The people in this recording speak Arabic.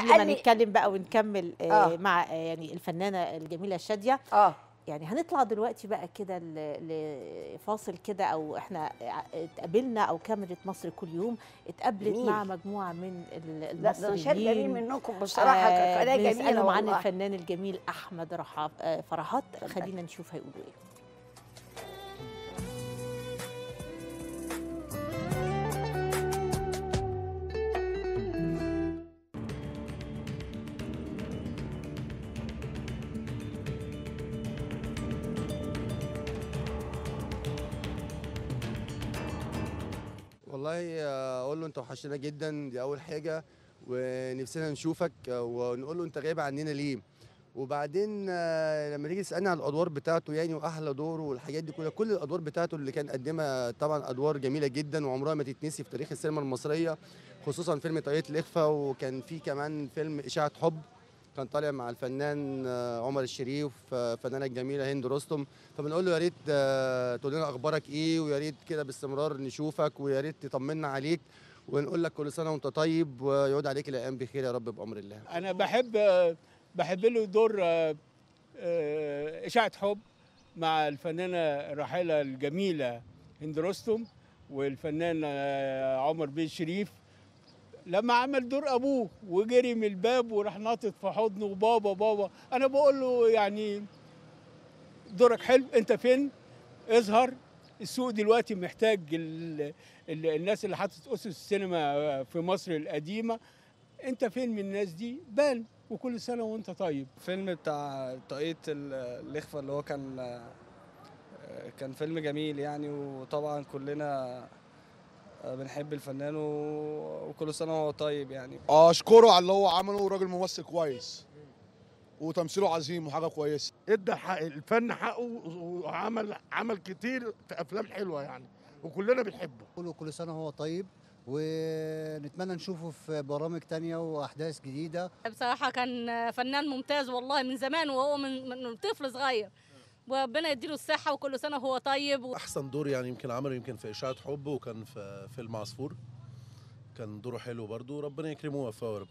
قبل ما نتكلم بقى ونكمل آه آه. مع آه يعني الفنانة الجميلة شادية. آه. يعني هنطلع دلوقتي بقى كده لفاصل كده أو إحنا اتقابلنا أو كاميرا مصر كل يوم. اتقابلت جميل. مع مجموعة من ال- لا ده جميل المصريين. منكم بصراحة آه، جميله بنسألهم عن الفنان الجميل أحمد رحاب آه، فرحات. خلينا نشوف هيقولوا إيه. والله آه، أقول له أنت وحشنا جدا دي أول حاجة ونفسنا نشوفك آه، ونقول له أنت غايب عننا ليه. وبعدين آه، لما تيجي تسألني على الأدوار بتاعته يعني وأحلى دور والحاجات دي كلها كل الأدوار بتاعته اللي كان قدمها طبعا أدوار جميلة جدا وعمرها ما تتنسي في تاريخ السينما المصرية خصوصا فيلم طريقه الإخفاء وكان في كمان فيلم إشاعة حب. كان طالع مع الفنان آه، عمر الشريف آه، فنانة الجميله هند رستم. فبنقول له يا ريت آه، تقول لنا أخبارك إيه ويا ريت كده باستمرار نشوفك ويا ريت تطمنا عليك. ونقول لك كل سنة وأنت طيب ويعود عليك الأيام بخير يا رب بأمر الله. أنا بحب بحب له دور إشاعة حب مع الفنانة الراحله الجميلة هند رستم والفنان عمر بن شريف. لما عمل دور أبوه وجري من الباب وراح ناطط في حضنه وبابا بابا. أنا بقول له يعني دورك حلو أنت فين؟ اظهر. السوق دلوقتي محتاج ال ال الناس اللي حطت أسس السينما في مصر القديمة. أنت فين من الناس دي؟ بان. وكل سنة وأنت طيب. فيلم بتاع طاقية ال- الإخفاء اللي هو كان كان فيلم جميل يعني. وطبعا كلنا بنحب الفنان و- وكل سنة وهو طيب يعني. أشكره على اللي هو عمله راجل ممثل كويس وتمثيله عظيم وحاجة كويسة. إدى حق الفن حقه وعمل عمل كتير في أفلام حلوة يعني وكلنا بنحبه. كله كل سنة هو طيب ونتمنى نشوفه في برامج تانية وأحداث جديدة. بصراحة كان فنان ممتاز والله من زمان وهو من من طفل صغير. وربنا يديله الصحة وكل سنة هو طيب أحسن دور يعني يمكن عمله يمكن في إشاعة حب وكان في فيلم عصفور. كان دوره حلو برضو ربنا يكرمه ويوفقه يا رب.